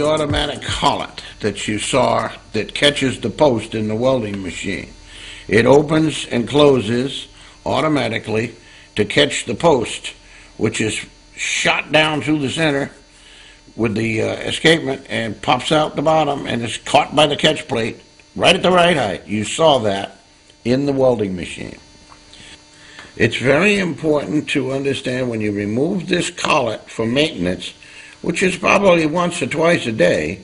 the automatic collet that you saw that catches the post in the welding machine. It opens and closes automatically to catch the post, which is shot down through the center with the uh, escapement and pops out the bottom and is caught by the catch plate right at the right height. You saw that in the welding machine. It's very important to understand when you remove this collet for maintenance, which is probably once or twice a day,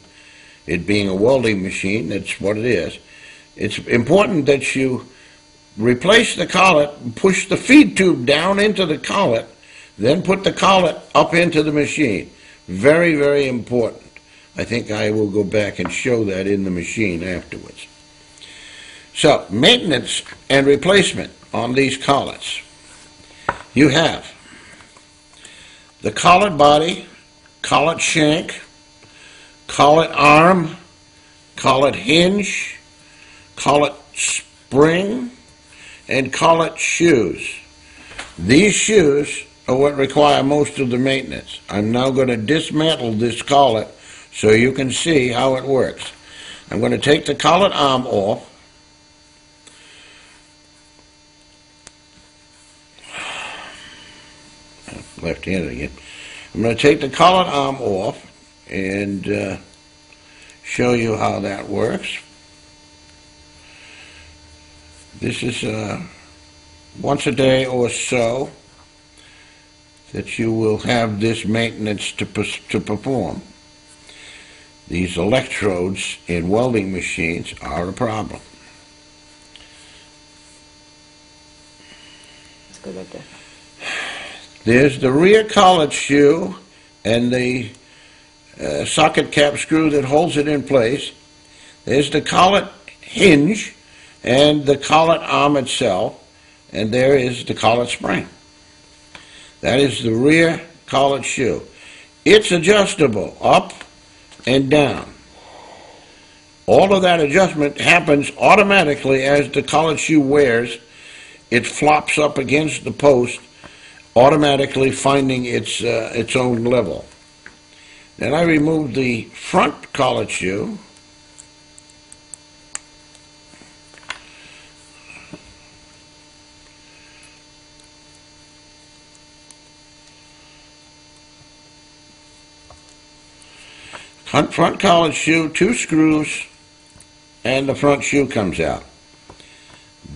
it being a welding machine, that's what it is. It's important that you replace the collet, push the feed tube down into the collet, then put the collet up into the machine. Very, very important. I think I will go back and show that in the machine afterwards. So, maintenance and replacement on these collets. You have the collet body, collet shank, collet arm, collet hinge, collet spring, and collet shoes. These shoes are what require most of the maintenance. I'm now going to dismantle this collet so you can see how it works. I'm going to take the collet arm off. Left-handed again. I'm going to take the collet arm off and uh, show you how that works. This is uh, once a day or so that you will have this maintenance to, to perform. These electrodes in welding machines are a problem. That's good right there. There's the rear collet shoe and the uh, socket cap screw that holds it in place. There's the collet hinge and the collet arm itself, and there is the collet spring. That is the rear collet shoe. It's adjustable up and down. All of that adjustment happens automatically as the collet shoe wears. It flops up against the post, automatically finding its, uh, its own level. Then I remove the front collet shoe. Front, collet shoe, two screws, and the front shoe comes out.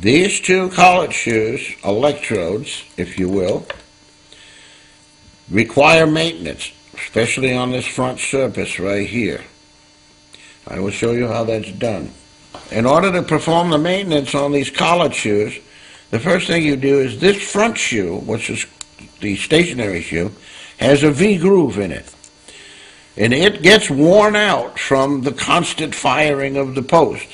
These two collet shoes, electrodes, if you will, require maintenance, especially on this front surface right here. I will show you how that's done. In order to perform the maintenance on these collet shoes, the first thing you do is this front shoe, which is the stationary shoe, has a V groove in it and it gets worn out from the constant firing of the post.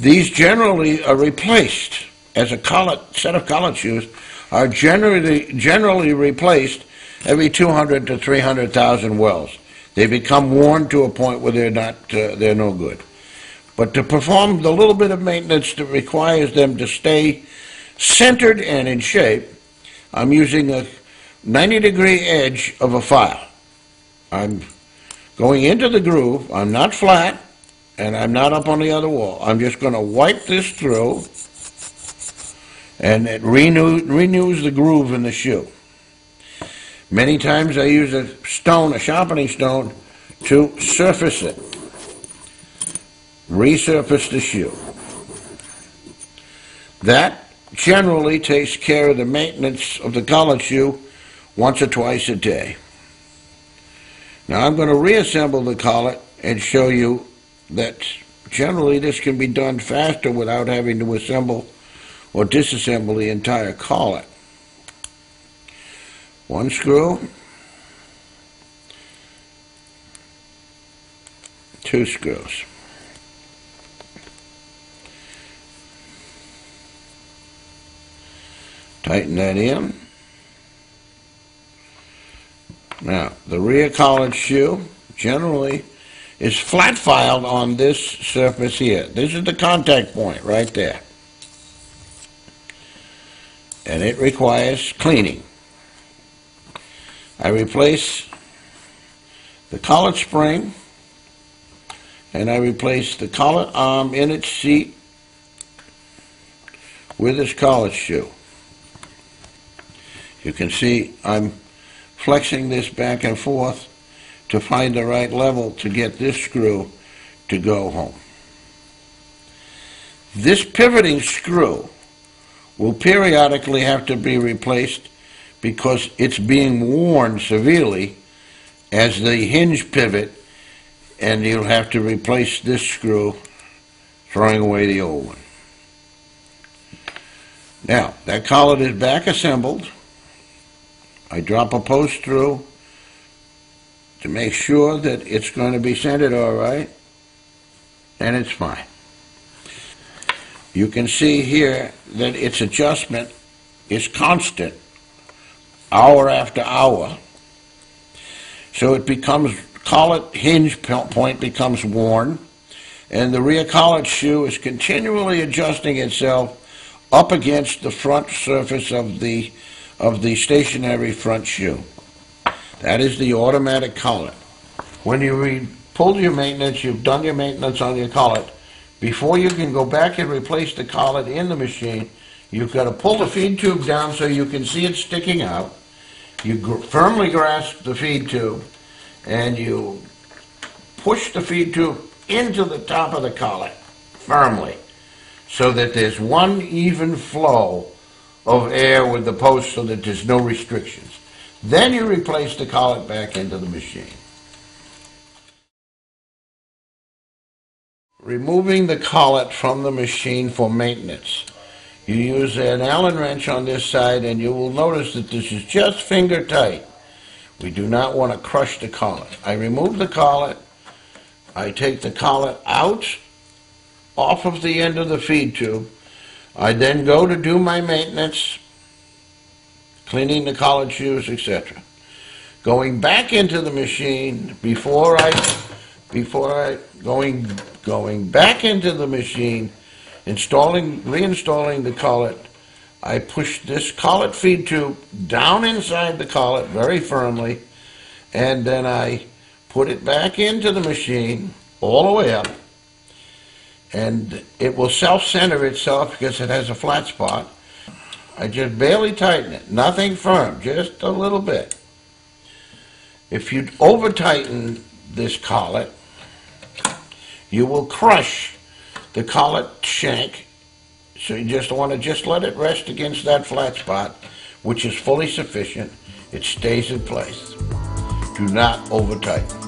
These generally are replaced as a collet, set of collet shoes are generally generally replaced every 200 to 300,000 wells. They become worn to a point where they're not uh, they're no good. But to perform the little bit of maintenance that requires them to stay centered and in shape, I'm using a 90 degree edge of a file. I'm going into the groove. I'm not flat, and I'm not up on the other wall. I'm just going to wipe this through, and it renew, renews the groove in the shoe. Many times I use a stone, a sharpening stone, to surface it, resurface the shoe. That generally takes care of the maintenance of the collet shoe once or twice a day. Now I'm going to reassemble the collet and show you that generally this can be done faster without having to assemble or disassemble the entire collet. One screw, two screws. Tighten that in. Now, the rear collet shoe generally is flat filed on this surface here. This is the contact point right there. And it requires cleaning. I replace the collet spring and I replace the collet arm in its seat with its collet shoe. You can see I'm flexing this back and forth to find the right level to get this screw to go home. This pivoting screw will periodically have to be replaced because it's being worn severely as the hinge pivot and you'll have to replace this screw throwing away the old one. Now, that collet is back assembled. I drop a post through to make sure that it's going to be centered all right, and it's fine. You can see here that its adjustment is constant, hour after hour. So it becomes, collet hinge point becomes worn, and the rear collet shoe is continually adjusting itself up against the front surface of the, of the stationary front shoe. That is the automatic collet. When you re- pull your maintenance, you've done your maintenance on your collet, before you can go back and replace the collet in the machine, you've got to pull the feed tube down so you can see it sticking out. You gr- firmly grasp the feed tube and you push the feed tube into the top of the collet firmly so that there's one even flow of air with the post so that there's no restrictions. Then you replace the collet back into the machine. Removing the collet from the machine for maintenance. You use an Allen wrench on this side and you will notice that this is just finger tight. We do not want to crush the collet. I remove the collet. I take the collet out off of the end of the feed tube. I then go to do my maintenance, cleaning the collet shoes, etc. Going back into the machine before I before I going going back into the machine, installing reinstalling the collet. I push this collet feed tube down inside the collet very firmly, and then I put it back into the machine all the way up, and it will self-center itself because it has a flat spot. I just barely tighten it, nothing firm, just a little bit. If you over tighten this collet, you will crush the collet shank. So you just want to just let it rest against that flat spot, which is fully sufficient. It stays in place. Do not over tighten.